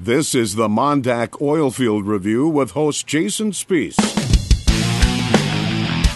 This is the Mondak Oilfield Review with host Jason Spiess.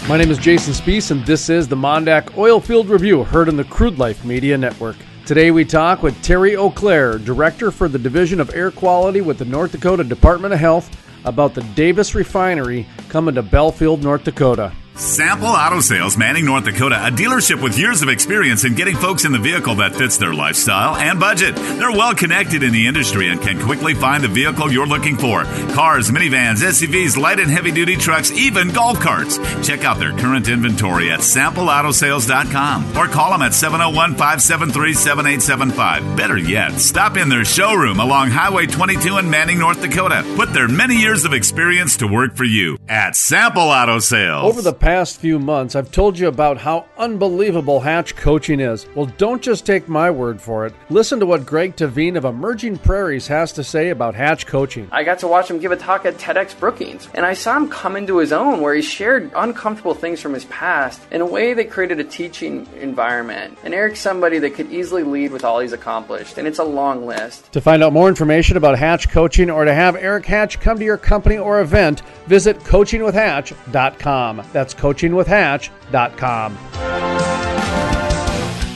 My name is Jason Spiess, and this is the Mondak Oilfield Review, heard on the Crude Life Media Network. Today we talk with Terry O'Clair, Director for the Division of Air Quality with the North Dakota Department of Health, about the Davis Refinery coming to Belfield, North Dakota. Sample Auto Sales, Manning, North Dakota, a dealership with years of experience in getting folks in the vehicle that fits their lifestyle and budget. They're well connected in the industry and can quickly find the vehicle you're looking for. Cars, minivans, SUVs, light and heavy duty trucks, even golf carts. Check out their current inventory at sampleautosales.com or call them at 701 573 7875. Better yet, stop in their showroom along Highway 22 in Manning, North Dakota. Put their many years of experience to work for you at Sample Auto Sales. Over the past few months, I've told you about how unbelievable Hatch coaching is. Well, don't just take my word for it. Listen to what Greg Tehven of Emerging Prairies has to say about Hatch coaching. I got to watch him give a talk at TEDx Brookings, and I saw him come into his own where he shared uncomfortable things from his past in a way that created a teaching environment. And Eric's somebody that could easily lead with all he's accomplished, and it's a long list. To find out more information about Hatch coaching or to have Eric Hatch come to your company or event, visit coachingwithhatch.com. That's coachingwithhatch.com.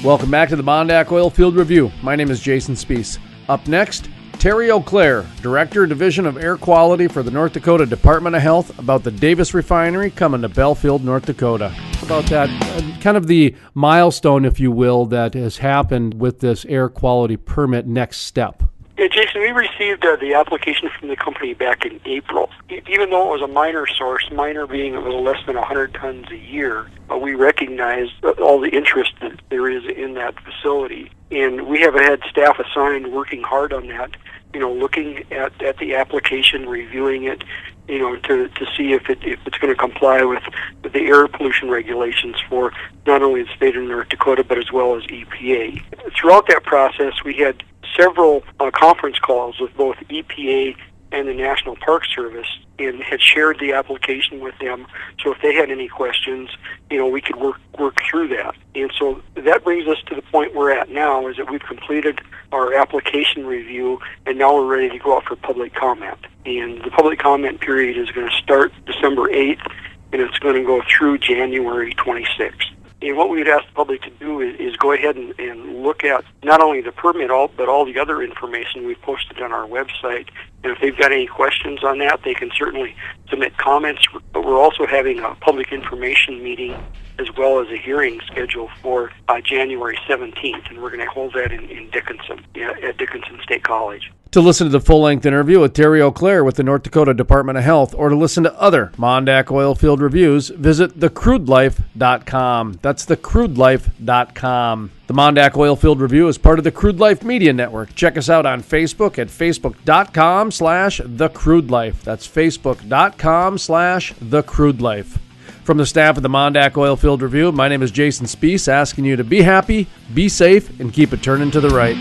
Welcome back to the Mondak Oilfield Review. My name is Jason Spiess. Up next, Terry O'Clair, Director, Division of Air Quality for the North Dakota Department of Health, about the Davis Refinery coming to Belfield, North Dakota. About that, uh, kind of the milestone, if you will, that has happened with this air quality permit next step. Yeah, Jason, we received uh, the application from the company back in April. Even though it was a minor source, minor being a little less than 100 tons a year, uh, we recognize all the interest that there is in that facility. And we have had staff assigned working hard on that, you know, looking at, at the application, reviewing it, you know, to, to see if, it, if it's going to comply with the air pollution regulations for not only the state of North Dakota, but as well as EPA. Throughout that process, we had several uh, conference calls with both EPA and the National Park Service and had shared the application with them. So if they had any questions, you know, we could work work through that. And so that brings us to the point we're at now is that we've completed our application review and now we're ready to go out for public comment. And the public comment period is going to start December 8th and it's going to go through January 26th. And what we would ask the public to do is, is go ahead and, and look at not only the permit, all, but all the other information we've posted on our website. And if they've got any questions on that, they can certainly submit comments. But we're also having a public information meeting as well as a hearing scheduled for uh, January 17th, and we're going to hold that in, in Dickinson, at Dickinson State College. To listen to the full length interview with Terry O'Clair with the North Dakota Department of Health or to listen to other Mondak Oilfield reviews, visit thecrudelife.com. That's thecrudelife.com. The Mondak Oilfield Review is part of the Crude Life Media Network. Check us out on Facebook at facebook.com slash thecrudelife. That's facebook.com slash thecrudelife. From the staff of the Mondak Oilfield Review, my name is Jason Spiess, asking you to be happy, be safe, and keep it turning to the right.